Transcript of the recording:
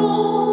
路